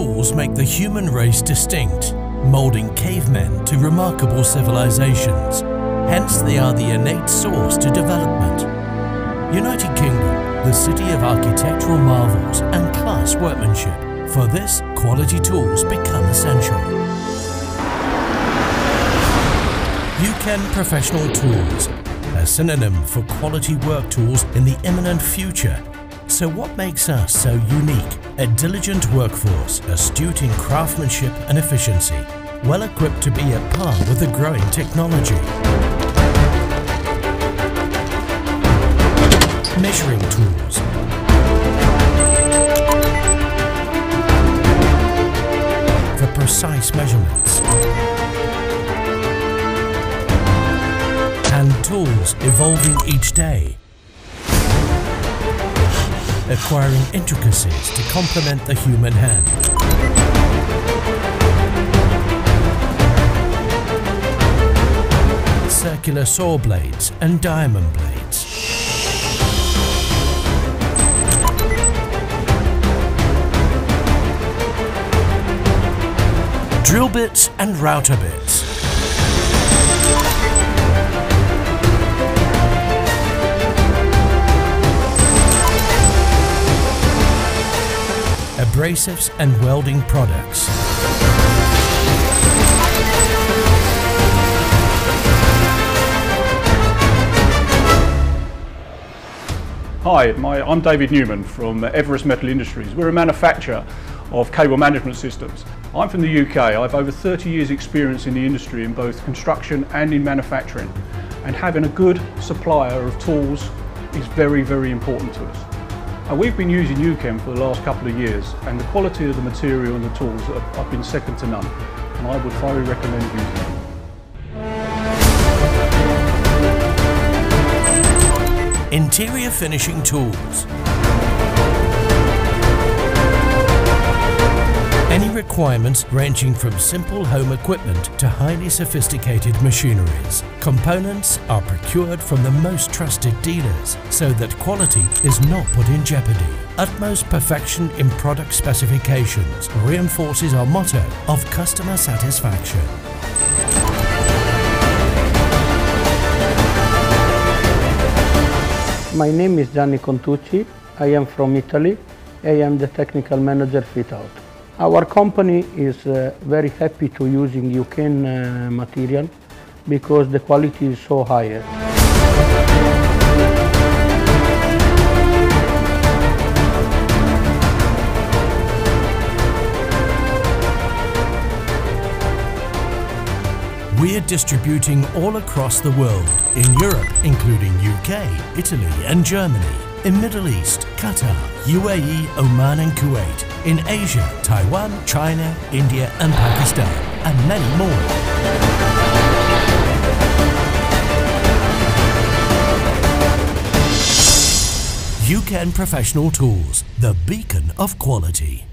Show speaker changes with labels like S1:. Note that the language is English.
S1: Tools make the human race distinct, moulding cavemen to remarkable civilizations. Hence they are the innate source to development. United Kingdom, the city of architectural marvels and class workmanship. For this, quality tools become essential. UKEN Professional Tools, a synonym for quality work tools in the imminent future. So what makes us so unique? A diligent workforce, astute in craftsmanship and efficiency, well equipped to be at par with the growing technology. Measuring tools. For precise measurements. And tools evolving each day acquiring intricacies to complement the human hand. Circular saw blades and diamond blades. Drill bits and router bits. Abrasives and welding products.
S2: Hi, my, I'm David Newman from Everest Metal Industries. We're a manufacturer of cable management systems. I'm from the UK. I have over 30 years experience in the industry in both construction and in manufacturing. And having a good supplier of tools is very, very important to us. We've been using UKEN for the last couple of years and the quality of the material and the tools have been second to none and I would highly recommend using
S1: them. Interior finishing tools requirements ranging from simple home equipment to highly sophisticated machineries. Components are procured from the most trusted dealers so that quality is not put in jeopardy. Utmost perfection in product specifications reinforces our motto of customer satisfaction.
S3: My name is Gianni Contucci. I am from Italy. I am the technical manager fit out. Our company is uh, very happy to using UKEN uh, material because the quality is so high.
S1: We're distributing all across the world, in Europe, including UK, Italy and Germany, in Middle East, Qatar, UAE, Oman and Kuwait, in Asia, Taiwan, China, India and Pakistan, and many more. UKEN Professional Tools, the beacon of quality.